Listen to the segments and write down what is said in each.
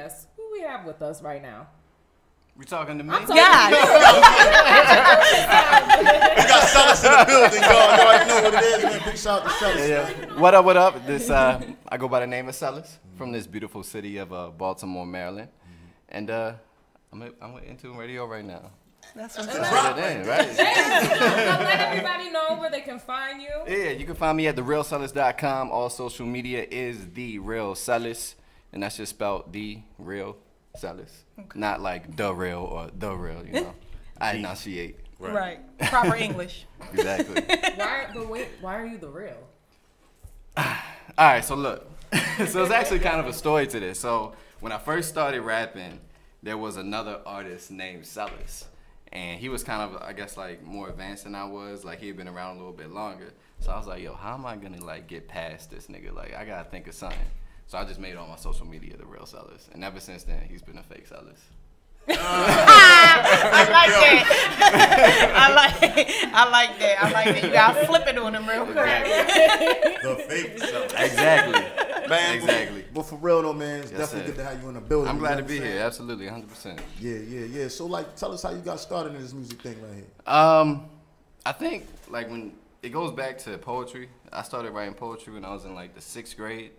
Yes, who we have with us right now? We talking to me? I'm talking Yeah. We got Cellis in the building, y'all. You already know what it is, man. Big shout out to Cellis. Yeah, yeah. What up? What up? This uh, I go by the name of Cellis from this beautiful city of uh, Baltimore, Maryland, and uh, I'm at, I'm into radio right now. That's what's Let's up. get it in, right? So let everybody know where they can find you. Yeah, you can find me at therealcellis.com. All social media is the real Cellis, and that's just spelled the real Cellis, not like the real or the real. You know, I enunciate Right. Proper English. exactly. Why? But wait, why are you the real? All right, so look. so it's actually kind of a story to this. So when I first started rapping, there was another artist named Cellis. And he was kind of, I guess, like more advanced than I was. Like he had been around a little bit longer. So I was like, yo, how am I gonna like get past this nigga? Like I gotta think of something. So I just made on my social media the real Cellis. And ever since then, he's been a fake Cellis. I like that. I like I like that. I like that. You gotta flip it on him real quick. The fake Cellis. Exactly. Man, Exactly. But for real though, man, it's Yes, definitely sir. good to have you in the building. I'm glad to be I'm here. saying? Absolutely, 100%. Yeah, yeah, yeah. So like, tell us how you got started in this music thing right here. Um, I think like when it goes back to poetry, I started writing poetry when I was in like the sixth grade,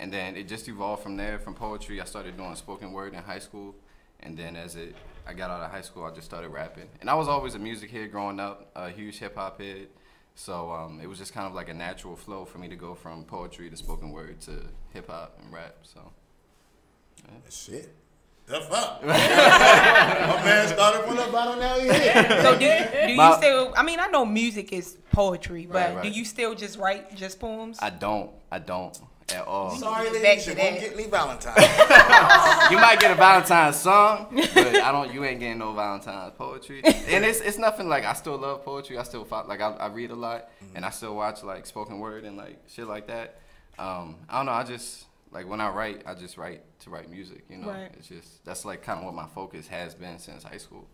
and then it just evolved from there. From poetry, I started doing spoken word in high school, and then as it I got out of high school, I just started rapping. And I was always a music head growing up, a huge hip hop head. So um, it was just kind of like a natural flow for me to go from poetry to spoken word to hip hop and rap. So Shit. The fuck? My man started from the bottom, now he here. So do, do you My- still I mean I know music is poetry, but Right, right. do you still just write just poems? I don't, I don't at all. Sorry, ladies, to you won't get me Valentine. you might get a Valentine's song, but I don't. You ain't getting no Valentine's poetry. And it's it's nothing like I still love poetry. I still fo- like I, I read a lot, and I still watch like spoken word and like shit like that. Um, I don't know. I just like when I write, I just write to write music. You know, Right. it's just that's like kind of what my focus has been since high school.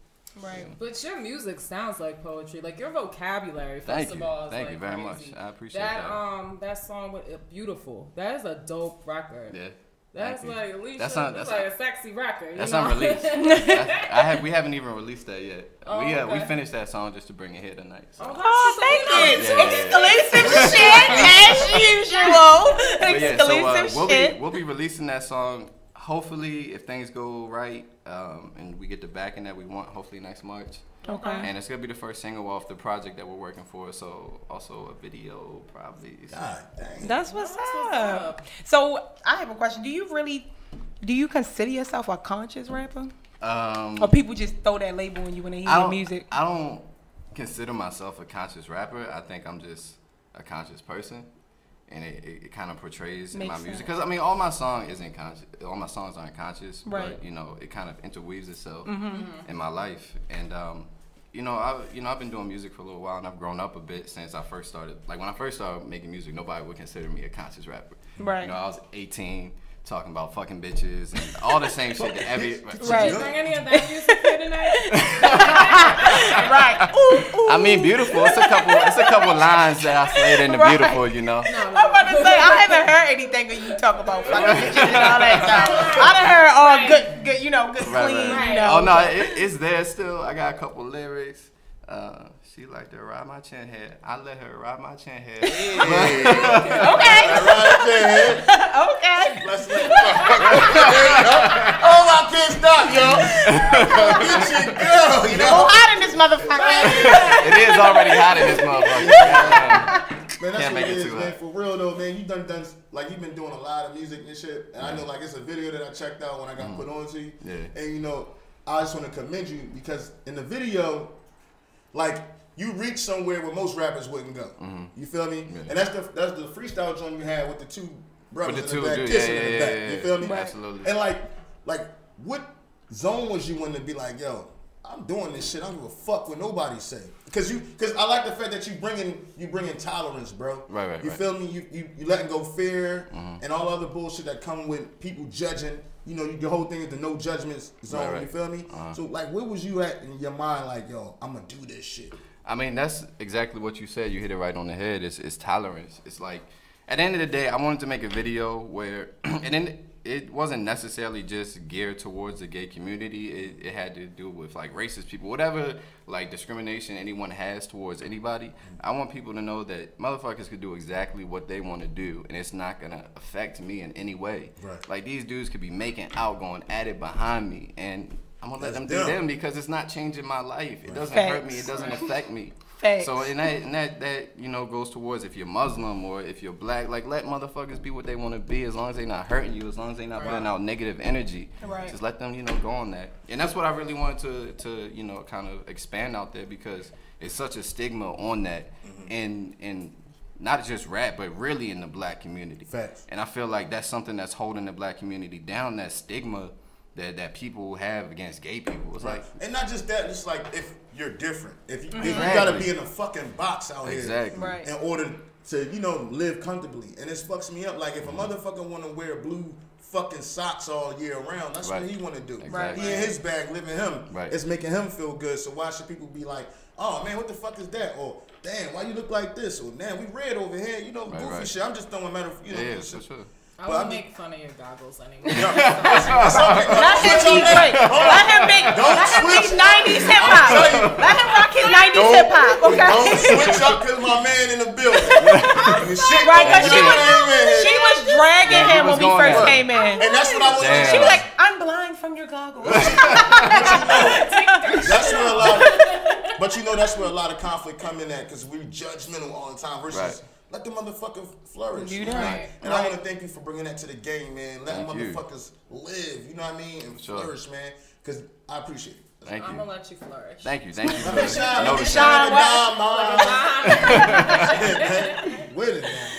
Right. But your music sounds like poetry. Like your vocabulary, first Thank of you. all, is Thank like you very crazy. much. I appreciate that. that. Um, that song with uh, "Beautiful." That is a dope record. Yeah. That's Thank like Alicia. That's That's, not- that's like a sexy record. you That's know? unreleased. That- I have we haven't even released that yet. Oh, we uh, we finished that song just to bring it here tonight. So. Oh, Oh, thank you. Yeah, yeah, yeah. Exclusive shit as usual. But yeah, so uh, Exclusive we'll be shit. we'll be releasing that song. Hopefully, if things go right, um, and we get the backing that we want, hopefully next March. Okay. And it's gonna be the first single off the project that we're working for. So also a video probably. So- God dang. That's what's That's what's up. up. So I have a question. Do you really do you consider yourself a conscious rapper? Um, Or people just throw that label on you when they hear your music? I don't consider myself a conscious rapper. I think I'm just a conscious person, and it, it, it kind of portrays in my music. Because I mean, all my song isn't conscious. All my songs aren't conscious, Right. Mm-hmm. but you know, it kind of interweaves itself in my life. And um, you know, I you know I've been doing music for a little while, and I've grown up a bit since I first started. Like when I first started making music, nobody would consider me a conscious rapper. Right. You know, I was 18. Talking about fucking bitches and all the same shit that every Right. Did you bring any of that music here tonight? right. Ooh, ooh. I mean, beautiful. It's a couple. It's a couple lines that I slayed in the Right. beautiful. You know. No, I'm about to say I haven't heard anything of you talk about fucking bitches and all that stuff. I done heard all good, good, you know, good, Right, clean, right. you know. Oh no, it, it's there still. I got a couple lyrics. Uh, she like to ride my chin hair. I let her ride my chin hair. Okay, Right there. okay. Let's let Oh, I can't stop, yo. Get your girl, you Oh, know. hot in this motherfucker. it is already hot in this motherfucker. Yeah. Man, that's Can't what make it it is, too man. hot. For real though, man. You done done like you've been doing a lot of music and shit. And I know like it's a video that I checked out when I got put on to you. Yeah. And you know, I just want to commend you because in the video, like you reach somewhere where most rappers wouldn't go. Mm-hmm. You feel me? And that's the that's the freestyle joint you had with the two brothers With the in the back kissing yeah, in the back. yeah, You yeah. feel me? Absolutely. And like like what zone was you in to be like, yo, I'm doing this shit. I don't give a fuck what nobody say. Cause you, cause I like the fact that you bringing you bringing tolerance, bro. Right, right, You right. feel me? You you, you letting go fear mm-hmm. and all other bullshit that come with people judging. You know, the whole thing is the no judgments zone. Right, right. You feel me? Uh-huh. So like, where was you at in your mind? Like, yo, I'm gonna do this shit. I mean, that's exactly what you said. You hit it right on the head. It's, it's tolerance. It's like, at the end of the day, I wanted to make a video where, and then it wasn't necessarily just geared towards the gay community. It, it had to do with like racist people, whatever like discrimination anyone has towards anybody. Mm-hmm. I want people to know that motherfuckers could do exactly what they want to do, and it's not gonna affect me in any way. Right. Like these dudes could be making out, going at it behind me, and I'm gonna let That's them do them. them because it's not changing my life. It doesn't hurt me. It doesn't affect me. Facts. So and that and that that you know goes towards if you're Muslim or if you're black, like let motherfuckers be what they want to be as long as they're not hurting you, as long as they're not putting out negative energy. Right. Just let them you know go on that. And that's what I really wanted to to you know kind of expand out there because it's such a stigma on that Mm-hmm. in in not just rap but really in the black community. Facts. And I feel like that's something that's holding the black community down. That stigma that that people have against gay people. It's like and not just that, just like if you're different, if you, if you gotta be in a fucking box out here, Exactly. Right. in order to you know live comfortably, and it fucks me up. Like if a mm-hmm. motherfucker want to wear blue fucking socks all year round, that's Right. what he want to do. Exactly. He in his bag, living him. Right. It's making him feel good. So why should people be like, oh man, what the fuck is that? Or damn, why you look like this? Or damn, we red over here. You know, Right, goofy right. shit. I'm just throwing matter. You know, yeah, shit. for sure. I But would I'm- make fun of your goggles anyway. Let him be great. Let him make. Don't Let him switch. 90s hip hop. Let him rock his 90s hip hop. Okay. Don't switch up because my man in the building. Shit Right, gonna because she was she was dragging Yeah, him was when we first there. came in. And that's what I was. Damn. She was like, "I'm blind from your goggles." That's where a lot. Of, but you know, that's where a lot of conflict come in at because we're judgmental all the time versus. Right. Let the motherfucker flourish. You that. know? Right. And I want to thank you for bringing that to the game, man. Let Thank you. motherfuckers live, you know what I mean, and Sure. flourish, man. Because I appreciate it. Thank I'm you. gonna let you flourish. Thank you. Thank you. Let me For shine, let me noticing. shine Shine down, man. With it, man.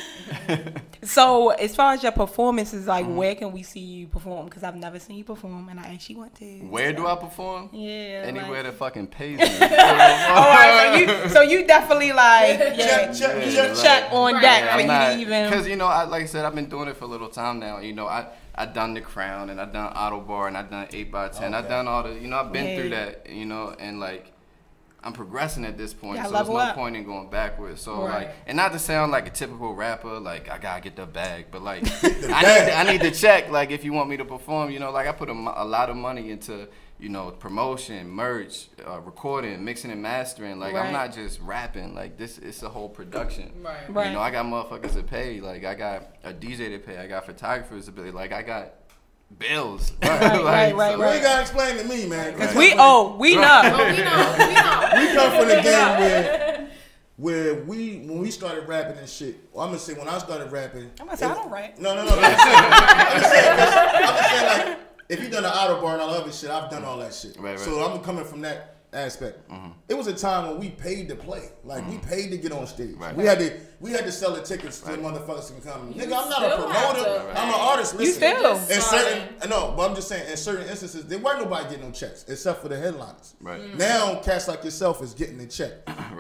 so, as far as your performances, like, Mm-hmm. where can we see you perform? Because I've never seen you perform, and I actually want to. Where do I perform? Yeah. Anywhere like- that fucking pays me. All right, so you, so you definitely like, yeah, Check, check, you check, check on Right. deck Yeah, for you even. because you know, I, like I said, I've been doing it for a little time now. You know, I I done the Crown and I done Ottobar and I done Eight by Ten. I Okay. done all the, you know, I've been Yeah. through that. You know, and like. I'm progressing at this point, Yeah, so there's no up. point in going backwards. So Right. like, and not to sound like a typical rapper, like I gotta get the bag, but like I bag. need I need to check. Like if you want me to perform, you know, like I put a, a lot of money into you know promotion, merch, uh, recording, mixing and mastering. Like Right. I'm not just rapping. Like this, it's a whole production. Right. Right. You know, I got motherfuckers to pay. Like I got a DJ to pay. I got photographers to pay. Like I got bills. right, right, so- You gotta explain to me, man. 'cause we oh, we know. Oh, we know. We know. we come from the game where where we when we started rapping and shit. Well, I'm gonna say when I started rapping. I'm gonna say, it- I don't rap. No, no, no. I'm just saying. I'm just saying, 'cause- I'm just saying like if you done the Ottobar and all other shit, I've done all that shit. Right, right. So I'm coming from that aspect. Mm-hmm. It was a time when we paid to play. Like we mm-hmm. paid to get on stage. Right. We had to we had to sell the tickets so motherfuckers can come. Nigga, I'm not a promoter. to- I'm an artist. You Listen, still. Just in started. certain uh, no, but I'm just saying in certain instances there weren't nobody getting no checks except for the headliners. Right. Mm. Now cats like yourself is getting the check.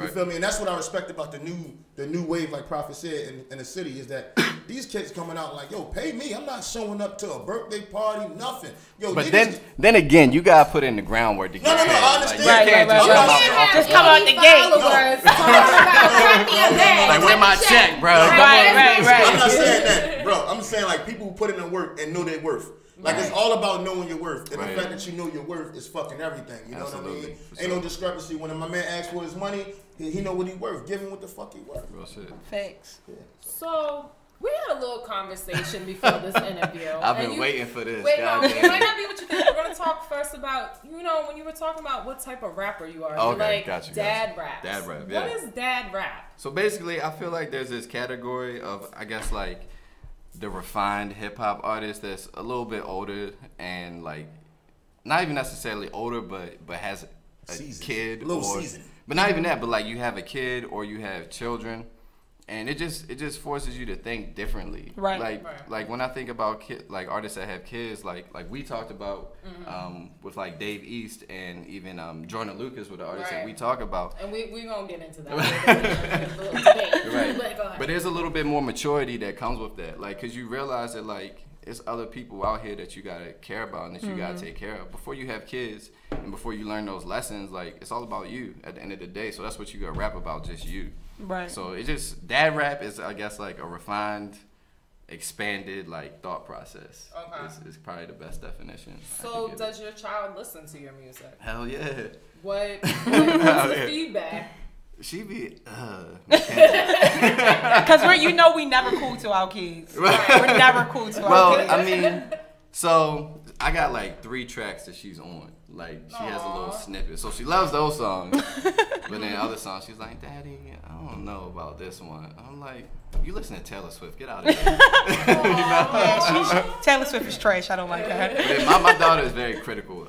You feel me? And that's what I respect about the new the new wave, like Prophet said in, in the city, is that these kids coming out like, yo, pay me. I'm not showing up to a birthday party, nothing. Yo, But niggas- then, then again, you gotta put in the groundwork to get No, no, no, paid. I Like, understand. you Right, can't right, just right, come right. out- Just come out the gate. Followers talking about, "Cut me a bag, Like, cut where my check, bro? Right, Right, right, right. I'm not saying that, bro. I'm saying like people who put in the work and know their worth. Like it's all about knowing your worth, and Right. the fact that you know your worth is fucking everything. You know what I mean? for Ain't no discrepancy when my man asks for his money. He, he know what he worth. Give him what the fuck he worth. Real shit. Facts. So we had a little conversation before this interview. I've been you- waiting for this. Wait, no, it might not be what you think. We're gonna talk first about you know when you were talking about what type of rapper you are. Okay, like got you, got Dad you. rap. Dad rap, What yeah. is dad rap? So basically, I feel like there's this category of, I guess, like the refined hip hop artist that's a little bit older and like not even necessarily older, but but has a Seasoned. kid Little or, seasoned. But not even that, but like you have a kid or you have children. And it just it just forces you to think differently. Right. Like Right. like when I think about kid, like artists that have kids, like like we talked about Mm-hmm. um, with like Dave East and even um, Jordan Lucas with the artists that we talk about. And we we gonna get into that. A little debate. Right. But go ahead. But there's a little bit more maturity that comes with that, like, cause you realize that like it's other people out here that you gotta care about and that you gotta mm-hmm. take care of before you have kids and before you learn those lessons. Like it's all about you at the end of the day. So that's what you gotta rap about, just you. Right. So it just dad rap is, I guess, like a refined expanded like thought process. Okay. Is, is probably the best definition. So could give does your child listen to your music? it. Hell yeah. What what's the feedback? She be uh Because we're, you know, we never cool to our kids. We're never cool to our kids. Well. I mean, so I got like three tracks that she's on. Like she has a little snippet, so she loves those songs. but then other songs, she's like, "Daddy, I don't know about this one." I'm like, "You listen to Taylor Swift? Get out of here." Yeah, she, Taylor Swift is trash. I don't like. But my, my daughter is very critical.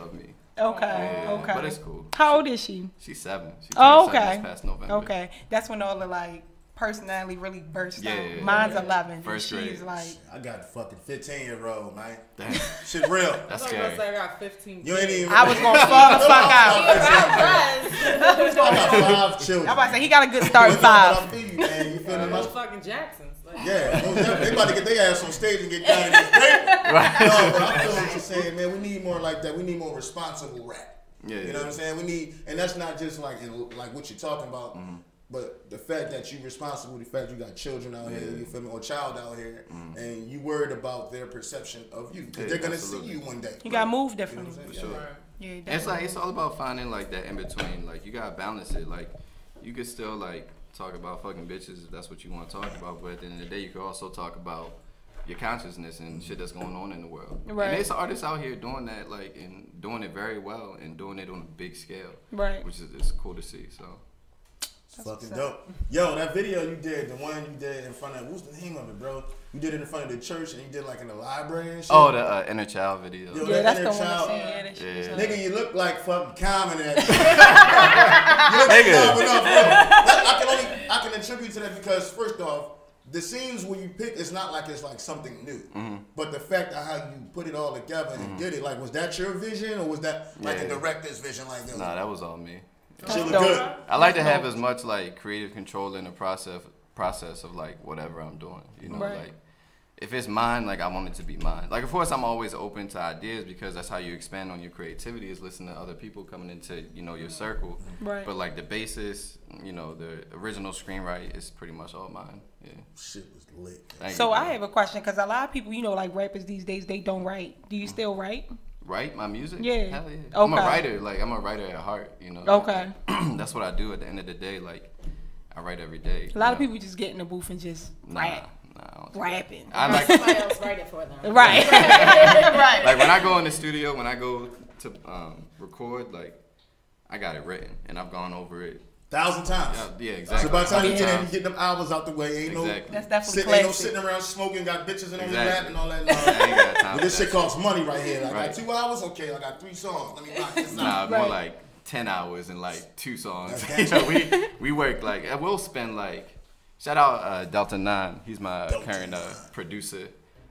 Okay, Yeah, okay. But it's cool. How old is she? She's seven. She Oh, turned seven okay. This past November. Okay, that's when all the like personality really bursts Yeah, out. yeah, yeah. Mine's 11. First and grade. she's like, I got a fucking 15 year old, man. Damn, Shit real. I that's was gonna scary. say I got 15. You ain't even. I was gonna fall the fuck out. I got five children. I'm about to say he got a good start But at no, but I five. feel you, man. You feel me? Uh, My- fucking Jacksons. Like, Yeah, most definitely. they about to get their ass on stage and get down in this paper. No, but I feel what you're saying, man. We need more like that. We need more responsible rap. Yeah, You know what I'm saying? We need, and that's not just like in, like what you're talking about, Mm-hmm. but the fact that you're responsible, the fact you got children out here, you feel me, or child out here, and you worried about their perception of you because Yeah, they're gonna absolutely. see you one day. You gotta move You know differently. what I'm For sure. Right. Yeah, it's like it's all about finding like that in between. Like you gotta balance it. Like you could still like talk about fucking bitches if that's what you want to talk about, but at the end of the day, you could also talk about your consciousness and shit that's going on in the world. Right. And there's artists out here doing that, like and doing it very well and doing it on a big scale, Right. which is it's cool to see. So It's fucking dope. Yo, that video you did, the one you did in front of, what's the name of it, bro? You did it in front of the church and you did like in the library and shit. oh, the uh, inner child video. Yo, Yeah, that that's the inner one. child- That's yeah, that Yeah. hilarious. Nigga, you look like fucking Common at you Nigga. Common up, I can only I can attribute to that because first off, the scenes where you pick it's not like it's like something new. Mm-hmm. But the fact of how you put it all together and did it, like was that your vision or was that like the director's vision? Like yo, Nah, that was all me. Shit look good. I like to have as much like creative control in the process process of like whatever I'm doing. You know, Right. like if it's mine, like I want it to be mine. Like of course I'm always open to ideas because that's how you expand on your creativity is listening to other people coming into, you know, your circle. Right. But like the basis, you know, the original screenwrite is pretty much all mine. Yeah. Shit was lit. Thank So you, I have a question because a lot of people, you know, like rappers these days, they don't write. Do you mm. still write? Write my music. Yeah. Hell yeah. I'm a writer. Like I'm a writer at heart. You know. Okay. that's what I do at the end of the day. Like I write every day. A lot you of know? people just get in the booth and just Nah, rap, nah, I rapping. I like Somebody else write it for them. Right. right. like when I go in the studio, when I go to um, record, like I got it written and I've gone over it. Thousand times. Yeah, yeah So by the time you get in, you get them hours out the way. Ain't Exactly. no That's definitely sit, ain't no sitting around smoking, got bitches and only Exactly. rap and all that. I ain't No. But this shit costs money right here. Like, I got two hours. Okay, I got three songs. Let me rock this Nah, out. more like ten hours and like two songs. You know, we we work like and we'll spend like shout out uh, Delta Nine. He's my Delta current uh, producer,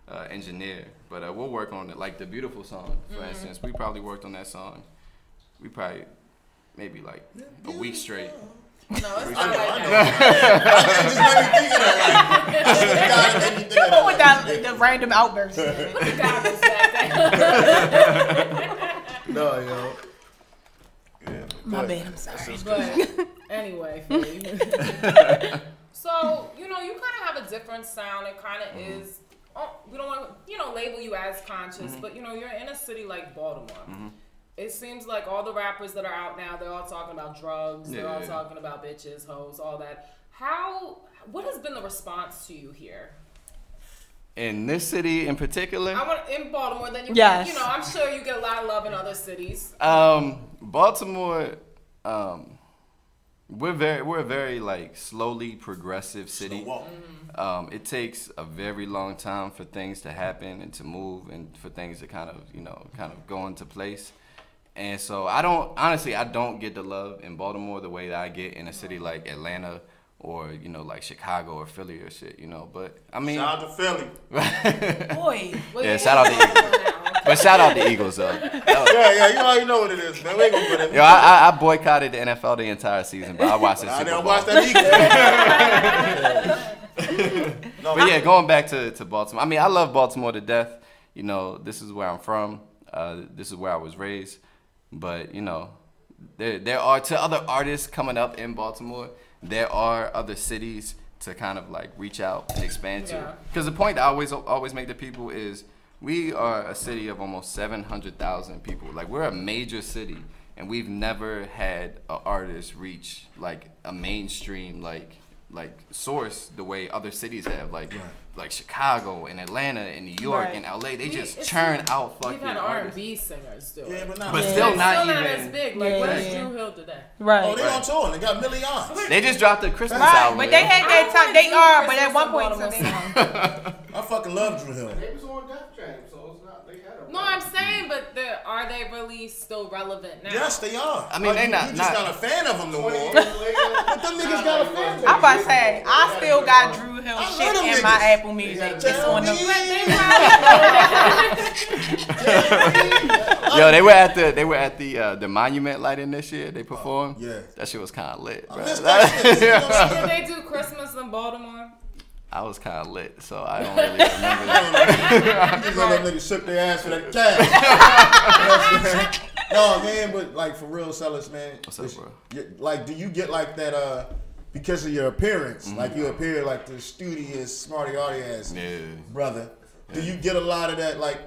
uh, engineer. But uh, we'll work on it like the beautiful song, for Mm-hmm. instance. We probably worked on that song. We probably maybe like a week straight. No, it's not I like that. it just made me think of that. Like, I swear to God, it made me think of Come with that. that the random outburst. man. The goggles back. No, yo. My bad. I'm sorry. But anyway, so you know, you kind of have a different sound. It kind of is. Oh, we don't want to, you know, label you as conscious, but you know, you're in a city like Baltimore. It seems like all the rappers that are out now, they're all talking about drugs. they're all yeah. talking about bitches, hoes, all that. How? What has been the response to you here? In this city in particular, I want in Baltimore. Then you, Yes. you know, I'm sure you get a lot of love in other cities. Um, Baltimore, um, we're very we're a very like slowly progressive city. Um, it takes a very long time for things to happen and to move and for things to kind of you know kind of go into place. And so I don't honestly I don't get the love in Baltimore the way that I get in a city like Atlanta or you know like Chicago or Philly or shit. You know, but I mean, Shout out to Philly. Boy. Well, Yeah, shout out in to Baltimore now. but shout out the Eagles though. Yeah, yeah, you already know what it is, man. We ain't gonna put it. Yo, I, I, I boycotted the NFL the entire season, but I watched the I Super didn't Bowl. watch that either. no, But yeah, going back to, to Baltimore. I mean, I love Baltimore to death. You know, this is where I'm from. Uh, this is where I was raised. But you know, there there are to other artists coming up in Baltimore. There are other cities to kind of like reach out and expand to. Because the point I always always make to people is we are a city of almost seven hundred thousand people. Like we're a major city, and we've never had an artist reach like a mainstream like like source the way other cities have. Like like Chicago and Atlanta and New York Right. and LA. They We- just churn out We've fucking had R and B singers do Yeah, it. but not. But Yeah. still It's not still not even. as big. Like Yeah, where's yeah. Dru Hill today? Right. Oh, they on tour and they got millions. They just dropped a Christmas Right, album. but they had I that time. They do are, but at one point, so they. I fucking love Dru Hill. They was on Def Jam, so it's not. They had a. No, I'm saying, but they're- they really still relevant now? Yes, they are. I mean, they you, not- You just not- not a fan of them no more. But years them niggas got a fan. I'm about to say, I still got Dru Hill I shit in my. Apple Music. Yeah, It's tell on the. me. They Yo, they were at the they were at the uh, the monument lighting this year. They performed. yeah. that shit was kind of lit, I bro. miss that shit. You know what I'm did they do Christmas in Baltimore? I was kind of lit, so I don't really remember. that. These other niggas shook their ass for that cash. You I'm no, man, but like for real, Cellis, man. What's up, bro? you- Like, do you get like that? uh because of your appearance, Mm-hmm. like you appear like the studious, smarty arty ass Yeah. brother. Do you get a lot of that? Like,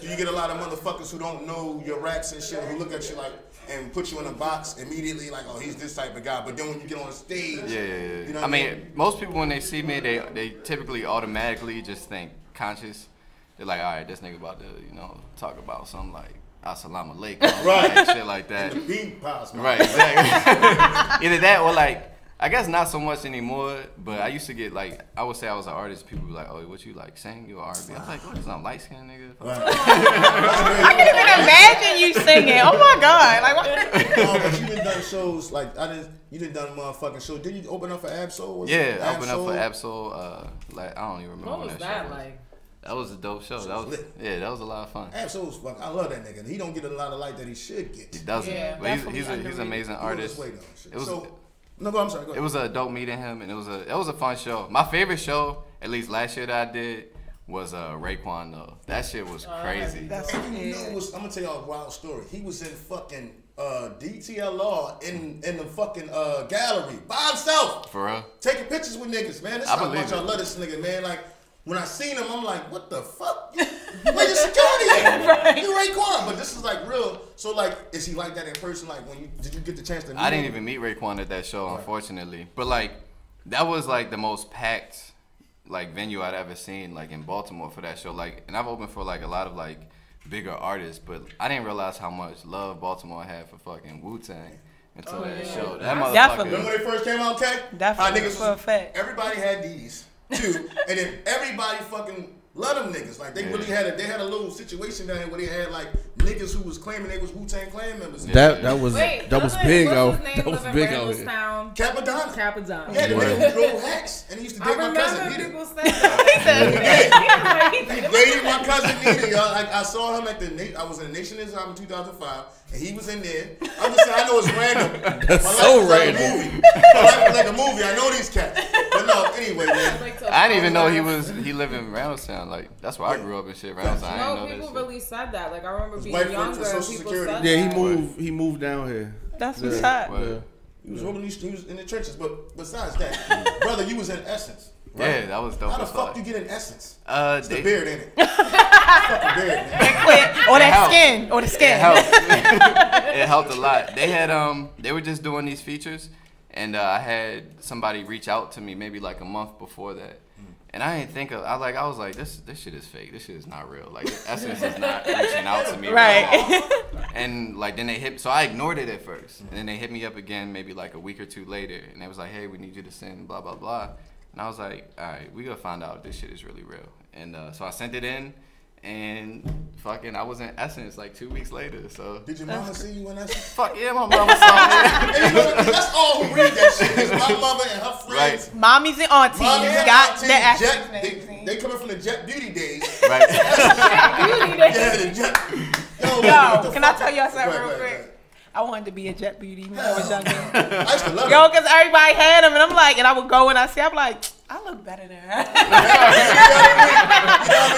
do you get a lot of motherfuckers who don't know your raps and shit, who look at you like and put you in a box immediately, like, oh, he's this type of guy. But then when you get on stage, Yeah, yeah, yeah. You know I I mean, most people when they see me, they they typically automatically just think conscious. They're like, all right, this nigga about to, you know, talk about something like assalamu alaikum, Right. like, shit like that. and the beat pops. Right, exactly. Either that or like, I guess not so much anymore. But I used to get like, I would say I was an artist. People be like, "Oh, what you like sing? You R&B?" I'm like, "What is I'm light skinned nigga?" Right. I can even imagine you singing. Oh my god! Like what? no, but you done done shows like I didn't. You done done a motherfucking show. Did you open up for Ab-Soul? Was it Yeah, I opened up for Ab-Soul? Ab-Soul. Uh, like I don't even remember What when was that, that show was. like? That was a dope show. That was lit. yeah, that was a lot of fun. Ab-Soul's fuck. I love that nigga. He don't get a lot of light that he should get. He doesn't, Yeah, but he's definitely he's a, he's an amazing artist. way, though. Shit. It was so, no, go. I'm sorry. Go it was a dope meeting him, and it was a it was a fun show. My favorite show, at least last year that I did, was uh Raekwon though. That shit was crazy. That's you know yeah. what's, I'm gonna tell y'all a wild story. He was in fucking uh, DTLR in in the fucking uh, gallery by himself, For real. taking pictures with niggas. Man, this I how believe much I love this nigga, man. Like when I seen him, I'm like, what the fuck? Where your security at? You Raekwon, but this is like real. So like, is he like that in person? Like when you did you get the chance to? Meet I didn't him? even meet Raekwon at that show, unfortunately. But like, that was like the most packed like venue I'd ever seen, like in Baltimore for that show. Like, and I've opened for like a lot of like bigger artists, but I didn't realize how much love Baltimore had for fucking Wu Tang until oh, that show. That motherfucker. Definitely. Remember when they first came out, okay? Definitely, Our niggas for a was- fact. Everybody had these too, and then everybody fucking love them niggas. Like they Yeah. really had a they had a little situation down here where they had like niggas who was claiming they was Wu Tang Clan members. That that was Wait, that was doesn't- big what's out. That was big out here. Randallstown? Cappadonna. Cappadonna. Yeah, the nigga who drove hacks, and he used to I date my cousin remember Nita. people saying that. He dated my cousin Nita, y'all. Like I saw him at the I was in the Nation Islam in 2005, and he was in there. I'm just saying, I know it's random. That's My so life is like a random. movie. My life is like a movie. I know these cats. But no, anyway, man. Like I didn't even know he was he lived in Randallstown. Like that's where I grew up and shit. Randallstown. I No, didn't know people that shit. really said that. Like I remember being wife worked for younger and Social people Security. said Yeah, that. he moved. He moved down here. That's what's Yeah. up. Word. He was rolling these. He was in the trenches. But besides that, brother, you was in essence. Right? Yeah, that was dope How the fuck fuck. you get in essence? Uh, It's the beard, in it? fucking beard, man. Quit. Or that helped. skin. Or the it skin. helped. it helped a lot. They had um they were just doing these features, and uh, I had somebody reach out to me maybe like a month before that, and I didn't think of I like I was like this this shit is fake. This shit is not real. Like Essence is not reaching out to me. Right. And like then they hit so I ignored it at first, and then they hit me up again maybe like a week or two later, and they was like, hey, we need you to send blah blah blah, and I was like, all right, we gonna find out if this shit is really real, and uh, so I sent it in. And fucking, I was in Essence like two weeks later. So Did your mama see you in essence? Fuck yeah, my mama saw me. And you know, that's all who read that shit. Is my mother and her friends. Right. Mommies and aunties Mommy and got auntie, the accent. Jet, they, they coming from the Jet Beauty days. right. Yeah, the Jet. Yo, Yo, the can I tell y'all something Right, real right, quick? Right. I wanted to be a jet beauty when I was younger. I used to love Yo, it. because everybody had them, and I'm like, and I would go and I see, I'm like, I look better than her.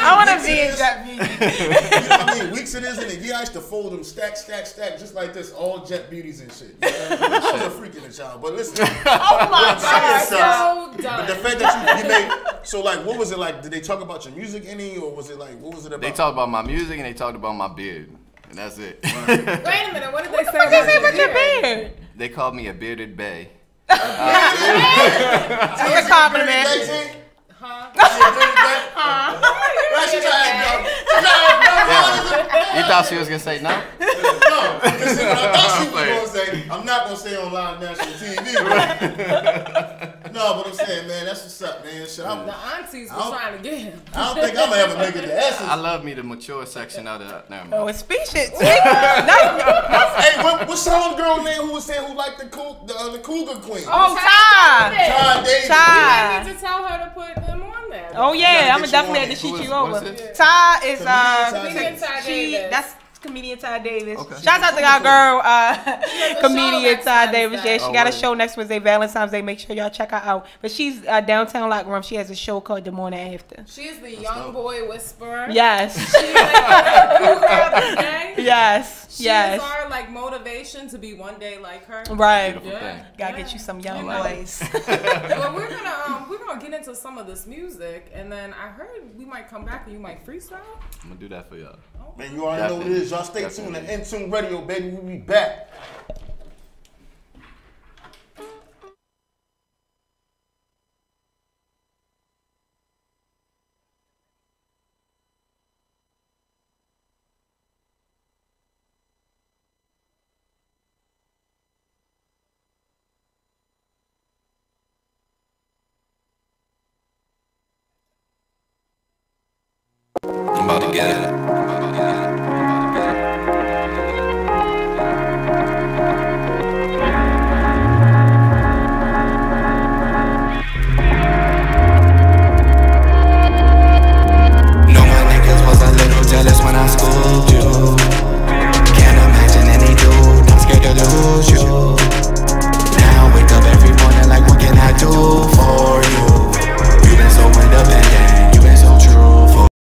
I want to be a jet beauty. You know what I mean? Weeks it is and a year, I used to fold them stack, stack, stack, just like this, all jet beauties and shit. You know? I was a freak in the child, but listen. Oh my god. son, So But the fact that you, you made so like what was it like? Did they talk about your music any or was it like what was it about? They talked about my music and they talked about my beard, and that's it. Wait a minute. What did they say What did they say about about your beard? they called me a bearded bay. That's a compliment. Huh? Right, she tried to- she tried You thought she was gonna say no? No, because see, what I thought she was gonna say, I'm not gonna say on live national TV. but- no, but I'm saying, man, that's what's up, man. Shit, I'm, The aunties was I'll- trying to get him. I don't think I'm gonna ever make it to Essence. I love me the mature section of the. Never Oh, mind. it's speeches. oh, hey, what, what's some girl name who was saying who liked the cool, the, uh, the Cougar Queen? Oh, Ty. Ty Davis. I Ty. need to tell her to put them on there. Oh yeah, I'm gonna definitely have to it. shoot you over. is it? Ty is Comedian uh, Ty Comedian Ty she that's comedian Ty Davis. Okay. Shouts out to our girl, uh, comedian Ty Davis. Wednesday. Yeah, she Oh, got a show next Wednesday, Valentine's Day. Make sure y'all check her out. But she's uh, downtown locker room. She has a show called The Morning After. She's the young boy whisperer. Yes, She's like the cool girl of the day. yes, She yes. is our like motivation to be one day like her. Right. Beautiful Yeah. thing. Gotta get you some young I like boys. Well, we're gonna um, we're gonna get into some of this music, and then I heard we might come back and you might freestyle. I'm gonna do that for y'all. Man, you already know what it is. Y'all stay tuned to Intune Radio, baby. We'll be back. I'm about to get it.